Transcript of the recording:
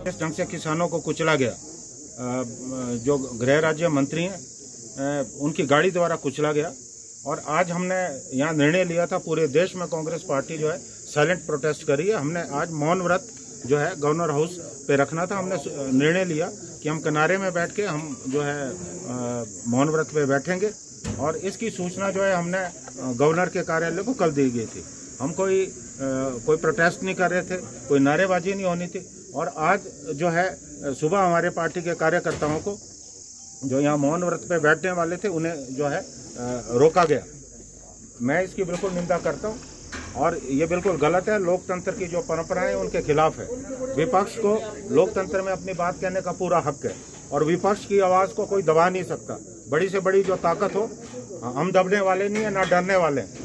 किस ढंग से किसानों को कुचला गया। जो गृह राज्य मंत्री हैं उनकी गाड़ी द्वारा कुचला गया। और आज हमने यहाँ निर्णय लिया था पूरे देश में कांग्रेस पार्टी जो है साइलेंट प्रोटेस्ट करी है। हमने आज मौन व्रत जो है गवर्नर हाउस पे रखना था। हमने निर्णय लिया कि हम किनारे में बैठ के हम जो है मौन व्रत पे बैठेंगे। और इसकी सूचना जो है हमने गवर्नर के कार्यालय को कल दी गई थी। हम कोई अ, कोई प्रोटेस्ट नहीं कर रहे थे कोई नारेबाजी नहीं होनी थी। और आज जो है, सुबह हमारे पार्टी के कार्यकर्ताओं को जो यहाँ मौन व्रत पे बैठने वाले थे, उन्हें जो है रोका गया। मैं इसकी बिल्कुल निंदा करता हूँ और ये बिल्कुल गलत है। लोकतंत्र की जो परंपराएँ उनके खिलाफ है। विपक्ष को लोकतंत्र में अपनी बात कहने का पूरा हक है और विपक्ष की आवाज़ को कोई दबा नहीं सकता। बड़ी से बड़ी जो ताकत हो, हम दबने वाले नहीं है, ना डरने वाले हैं।